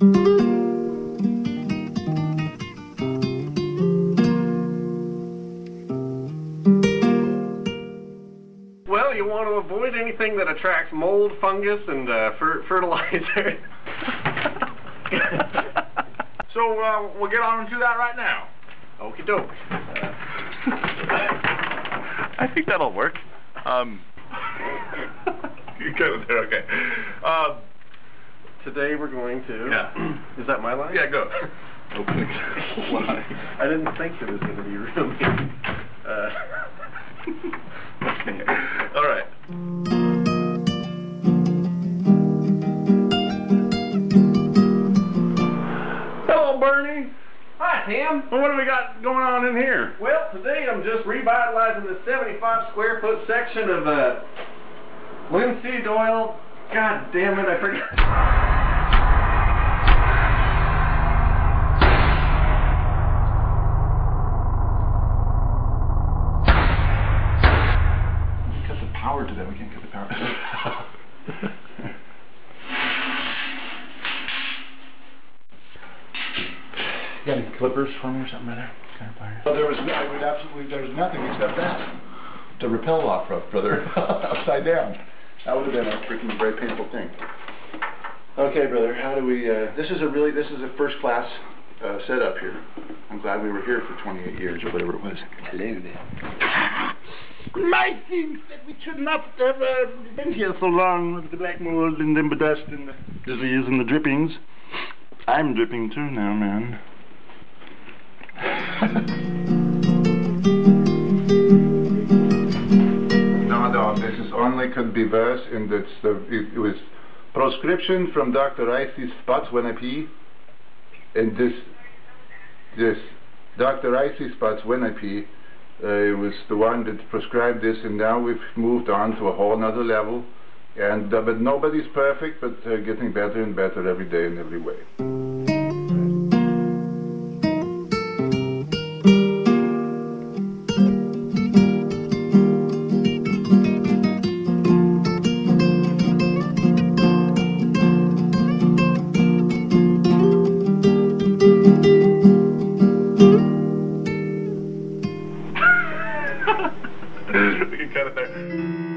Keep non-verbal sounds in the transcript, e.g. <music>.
Well, you want to avoid anything that attracts mold, fungus, and uh, fer fertilizer. <laughs> so uh, we'll get on to that right now. Okie doke. Uh, I think that'll work. Um, <laughs> you got it there, okay. Uh, Today we're going to. Yeah. <clears throat> Is that my line? yeah, go. <laughs> I didn't think it was going to be really. Uh, <laughs> All right. Hello, Bernie. Hi, Tim. Well, what do we got going on in here? Well, today I'm just revitalizing the 75 square foot section of uh, linseed oil. God damn it, I forgot. Power to that. We can't cut the power. <laughs> you got any clippers for me or something, brother? Kind of pliers? Well, there was, I would absolutely, there was nothing except that, to repel off of, brother, <laughs> upside down. That would have been a freaking very painful thing. Okay, brother, how do we, uh, this is a really, this is a first-class, uh, setup here. I'm glad we were here for twenty-eight years or whatever it was. Hello there. My thinks that we should not have, uh, been here so long with the black mold and the dust and the disease and the drippings. I'm dripping too now, man. No, no, this is only could be worse, and it's the it, it was prescription from Dr. Icy's spots when I pee, and this this Dr. Icy spots when I pee uh, was the one that prescribed this, and now we've moved on to a whole other level. And uh, but nobody's perfect, but uh, getting better and better every day in every way. We can